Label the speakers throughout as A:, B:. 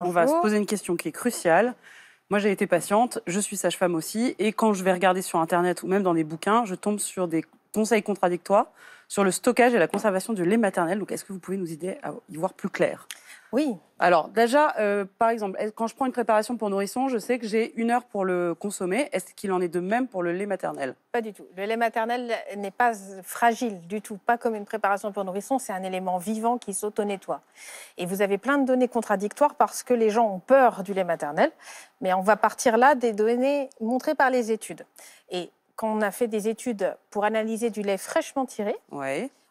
A: On va se poser une question qui est cruciale. Moi, j'ai été patiente, je suis sage-femme aussi, et quand je vais regarder sur Internet ou même dans des bouquins, je tombe sur des conseils contradictoires sur le stockage et la conservation du lait maternel. Donc, est-ce que vous pouvez nous aider à y voir plus clair?
B: Oui.
A: Alors, déjà, euh, par exemple, quand je prends une préparation pour nourrisson, je sais que j'ai une heure pour le consommer. Est-ce qu'il en est de même pour le lait maternel?
B: Pas du tout. Le lait maternel n'est pas fragile du tout, pas comme une préparation pour nourrisson. C'est un élément vivant qui s'auto-nettoie. Et vous avez plein de données contradictoires parce que les gens ont peur du lait maternel. Mais on va partir là des données montrées par les études. Et quand on a fait des études pour analyser du lait fraîchement tiré,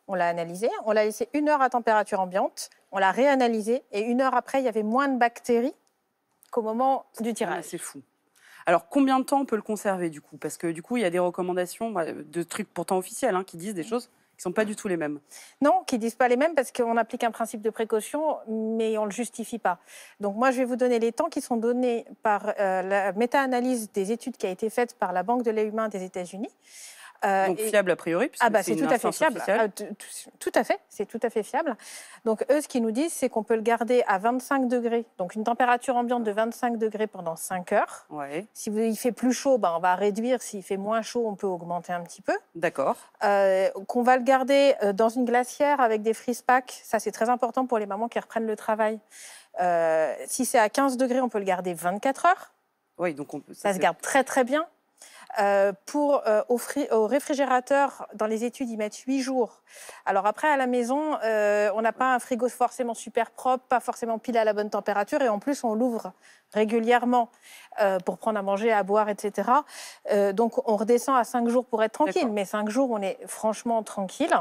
B: on l'a analysé, on l'a laissé une heure à température ambiante, on l'a réanalysé, et une heure après, il y avait moins de bactéries qu'au moment du tirage.
A: c'est fou. Alors, combien de temps on peut le conserver du coup? Parce que du coup, il y a des recommandations de trucs pourtant officiels hein, qui disent des choses qui ne sont pas du tout les mêmes.
B: Non, qui ne disent pas les mêmes parce qu'on applique un principe de précaution, mais on ne le justifie pas. Donc moi, je vais vous donner les temps qui sont donnés par euh, la méta-analyse des études qui a été faite par la Banque de lait humain des États-Unis.
A: Euh, Donc fiable a priori
B: Ah bah c'est tout à fait fiable. Ah, tout à fait, c'est tout à fait fiable. Donc eux, ce qu'ils nous disent, c'est qu'on peut le garder à 25 degrés, donc une température ambiante de 25 degrés pendant 5 heures.
A: Ouais.
B: Si il fait plus chaud, ben, on va réduire. S'il fait moins chaud, on peut augmenter un petit peu.
A: D'accord.
B: Euh, qu'on va le garder euh, dans une glacière avec des freeze packs. Ça, c'est très important pour les mamans qui reprennent le travail. si c'est à 15 degrés, on peut le garder 24 heures.
A: Oui, donc on peut,
B: ça se garde très très bien. Euh, pour euh, offrir au réfrigérateur, dans les études, ils mettent 8 jours. Alors après, à la maison, euh, on n'a pas un frigo forcément super propre, pas forcément pile à la bonne température, et en plus, on l'ouvre régulièrement pour prendre à manger, à boire, etc. donc on redescend à 5 jours pour être tranquille, mais 5 jours, on est franchement tranquille.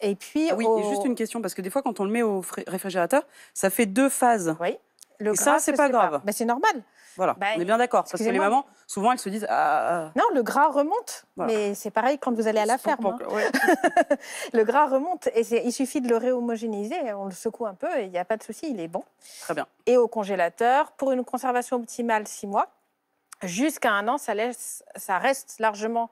B: Et puis,
A: ah oui, juste une question, parce que des fois, quand on le met au réfrigérateur, ça fait deux phases.
B: Oui.
A: Le et ça, c'est pas grave.
B: Mais c'est normal.
A: Voilà, bah, on est bien d'accord. Parce que les mamans, souvent, elles se disent. Ah, ah,
B: ah. Non, le gras remonte. Mais c'est pareil quand vous allez à la ferme. Hein. le gras remonte. Et il suffit de le réhomogénéiser. On le secoue un peu et il n'y a pas de souci, il est bon.
A: Très bien.
B: Et au congélateur, pour une conservation optimale, 6 mois. Jusqu'à un an, ça, laisse, ça reste largement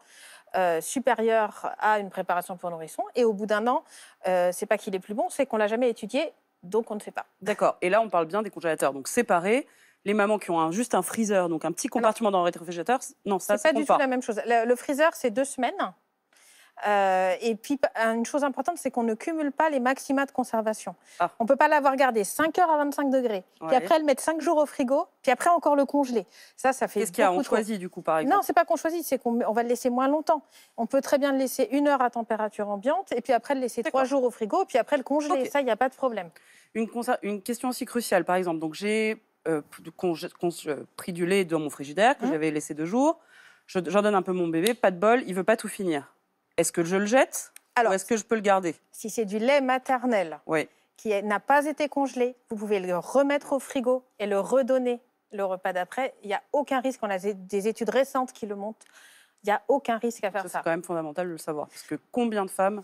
B: euh, supérieur à une préparation pour nourrisson. Et au bout d'un an, euh, c'est pas qu'il est plus bon, c'est qu'on l'a jamais étudié, donc on ne sait pas.
A: D'accord. Et là, on parle bien des congélateurs, donc séparés les mamans qui ont juste un freezer, donc un petit compartiment dans le réfrigérateur, non, ça,
B: c'est pas du tout la même chose. Le, freezer, c'est deux semaines. Euh, et puis, une chose importante, c'est qu'on ne cumule pas les maxima de conservation. Ah. On ne peut pas l'avoir gardé 5 heures à 25 degrés, puis après le mettre 5 jours au frigo, puis après encore le congeler. Ça, ça fait
A: Qu'est-ce qu'il y a On choisit, du coup, par exemple
B: Non, c'est pas qu'on choisit, c'est qu'on va le laisser moins longtemps. On peut très bien le laisser une heure à température ambiante, et puis après le laisser 3 jours au frigo, puis après le congeler. Ça, il n'y a pas de problème.
A: Une, une question aussi cruciale, par exemple. Donc, j'ai euh, pris du lait dans mon frigidaire que mmh. j'avais laissé deux jours. J'en donne un peu mon bébé, pas de bol, il veut pas tout finir. Est-ce que je le jette Alors, ou est-ce que je peux le garder?
B: Si c'est du lait maternel qui n'a pas été congelé, vous pouvez le remettre au frigo et le redonner le repas d'après. Il n'y a aucun risque. On a des études récentes qui le montrent. Il n'y a aucun risque à faire ça.
A: C'est quand même fondamental de le savoir. Parce que combien de femmes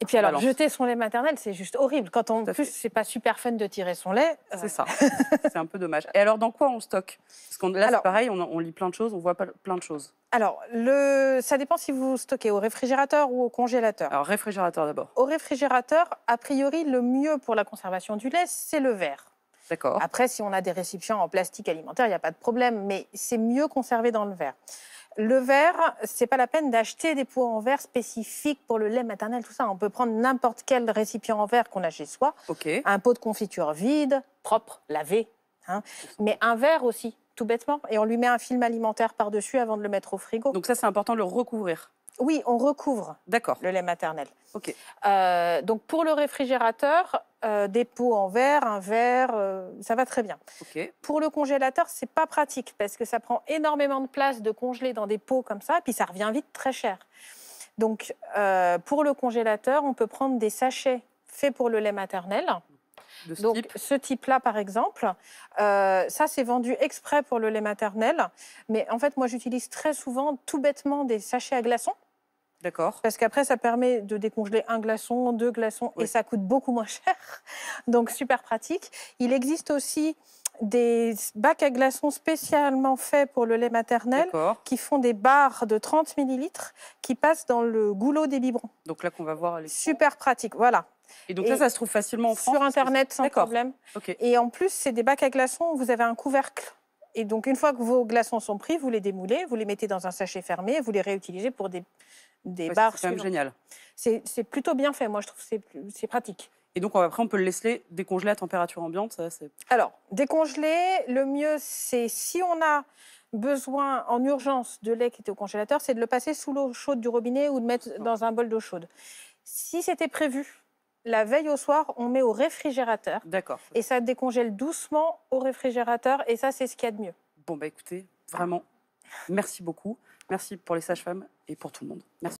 B: et puis alors, jeter son lait maternel, c'est juste horrible. Quand on, en plus, c'est pas super fun de tirer son lait.
A: Euh. C'est ça. c'est un peu dommage. Et alors, dans quoi on stocke? Parce que là, c'est pareil, on, lit plein de choses, on voit plein de choses.
B: Alors, le... ça dépend si vous stockez au réfrigérateur ou au congélateur.
A: Alors, réfrigérateur d'abord.
B: Au réfrigérateur, a priori, le mieux pour la conservation du lait, c'est le verre.
A: D'accord.
B: Après, si on a des récipients en plastique alimentaire, il n'y a pas de problème, mais c'est mieux conservé dans le verre. Le verre, c'est pas la peine d'acheter des pots en verre spécifiques pour le lait maternel, tout ça. On peut prendre n'importe quel récipient en verre qu'on a chez soi. Un pot de confiture vide, propre, lavé. Hein. Mais un verre aussi, tout bêtement. Et on lui met un film alimentaire par-dessus avant de le mettre au frigo.
A: Donc ça, c'est important de le recouvrir.
B: Oui, on recouvre le lait maternel.
A: Ok.
B: Euh, donc pour le réfrigérateur, euh, des pots en verre, un verre, euh, ça va très bien. Pour le congélateur, c'est pas pratique parce que ça prend énormément de place de congeler dans des pots comme ça, puis ça revient vite très cher. Donc pour le congélateur, on peut prendre des sachets faits pour le lait maternel.
A: ce
B: Donc,
A: type
B: ce type-là, par exemple, ça, c'est vendu exprès pour le lait maternel. Mais en fait, moi, j'utilise très souvent, tout bêtement, des sachets à glaçons.
A: D'accord.
B: Parce qu'après, ça permet de décongeler un glaçon, deux glaçons, et ça coûte beaucoup moins cher. Donc, super pratique. Il existe aussi des bacs à glaçons spécialement faits pour le lait maternel qui font des barres de 30 millilitres qui passent dans le goulot des biberons.
A: Donc là qu'on va voir.
B: Super pratique, voilà.
A: Et donc
B: Et
A: ça, ça se trouve facilement en France
B: Sur Internet, sans problème.
A: Ok.
B: Et en plus, c'est des bacs à glaçons où vous avez un couvercle. Et donc, une fois que vos glaçons sont pris, vous les démoulez, vous les mettez dans un sachet fermé, vous les réutilisez pour des, des
A: Ouais,
B: bars
A: c'est quand même génial.
B: C'est plutôt bien fait, moi je trouve que c'est pratique.
A: Et donc on- après, on peut le laisser décongeler à température ambiante. Ça,
B: Alors, décongeler, le mieux, c'est si on a besoin en urgence de lait qui était au congélateur, c'est de le passer sous l'eau chaude du robinet ou de mettre dans un bol d'eau chaude. Si c'était prévu, la veille au soir, on met au réfrigérateur
A: d'accord.
B: et ça décongèle doucement au réfrigérateur et ça, c'est ce qu'il y a de mieux.
A: Bon, bah écoutez, vraiment, merci beaucoup. Merci pour les sages-femmes et pour tout le monde. Merci.